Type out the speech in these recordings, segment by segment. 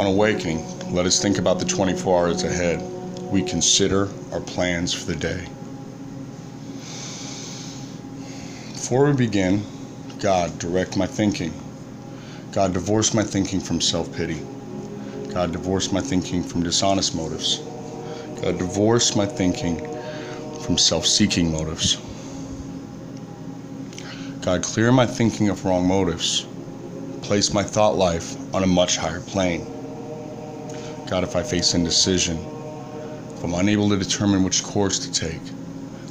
On awakening, let us think about the 24 hours ahead. We consider our plans for the day. Before we begin, God, direct my thinking. God, divorce my thinking from self pity. God, divorce my thinking from dishonest motives. God, divorce my thinking from self seeking motives. God, clear my thinking of wrong motives. Place my thought life on a much higher plane. God, if I face indecision, if I'm unable to determine which course to take,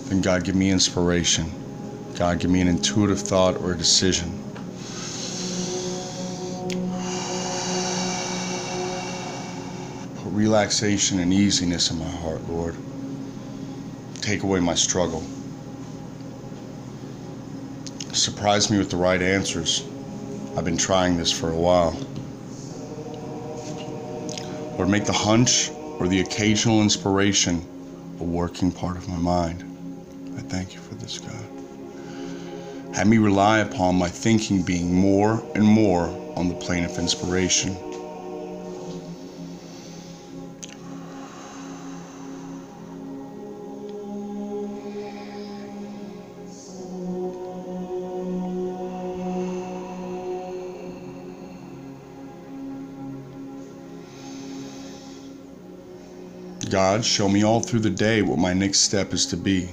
then God, give me inspiration. God, give me an intuitive thought or a decision. Put relaxation and easiness in my heart, Lord. Take away my struggle. Surprise me with the right answers. I've been trying this for a while. Or make the hunch or the occasional inspiration a working part of my mind. I thank you for this, God. Have me rely upon my thinking being more and more on the plane of inspiration. God, show me all through the day what my next step is to be.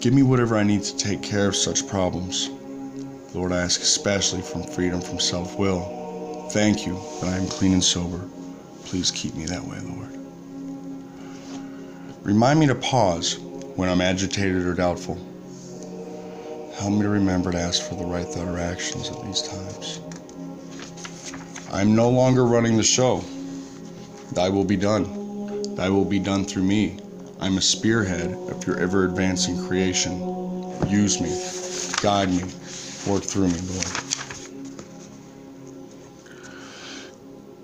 Give me whatever I need to take care of such problems. Lord, I ask especially from freedom from self will. Thank you that I am clean and sober. Please keep me that way, Lord. Remind me to pause when I'm agitated or doubtful. Help me to remember to ask for the right thought or actions at these times. I'm no longer running the show. Thy will be done. Thy will be done through me. I'm a spearhead of your ever advancing creation. Use me, guide me, work through me, Lord.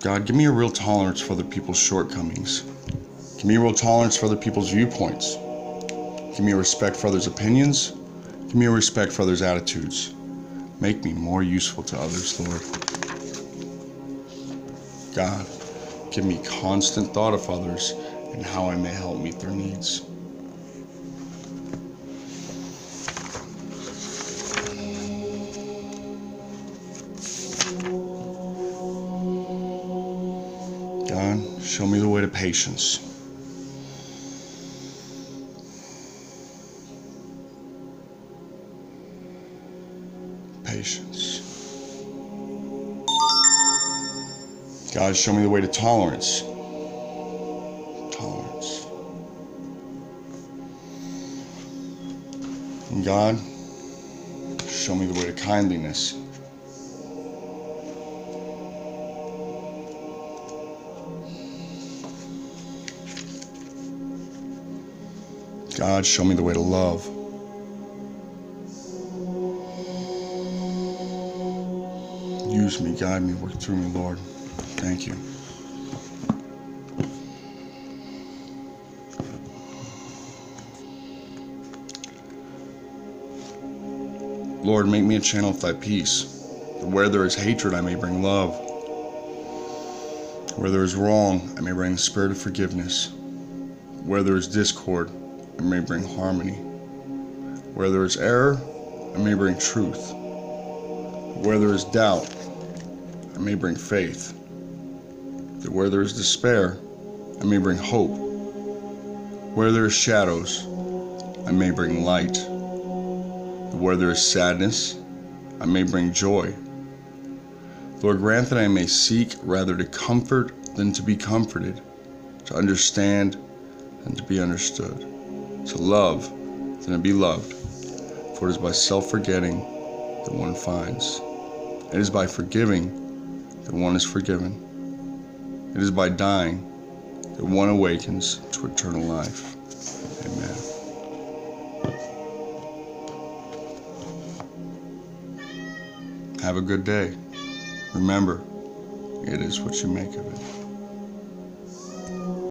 God, give me a real tolerance for other people's shortcomings. Give me a real tolerance for other people's viewpoints. Give me a respect for others' opinions. Give me a respect for others' attitudes. Make me more useful to others, Lord. God, give me constant thought of others and how I may help meet their needs. God, show me the way to patience. Patience. God, show me the way to tolerance. Tolerance. And God, show me the way to kindliness. God, show me the way to love. Use me, guide me, work through me, Lord. Thank you. Lord, make me a channel of thy peace. Where there is hatred, I may bring love. Where there is wrong, I may bring the spirit of forgiveness. Where there is discord, I may bring harmony. Where there is error, I may bring truth. Where there is doubt, I may bring faith. That where there is despair, I may bring hope. Where there is shadows, I may bring light. That where there is sadness, I may bring joy. Lord, grant that I may seek rather to comfort than to be comforted, to understand than to be understood, to love than to be loved. For it is by self forgetting that one finds. It is by forgiving that one is forgiven. It is by dying that one awakens to eternal life. Amen. Have a good day. Remember, it is what you make of it.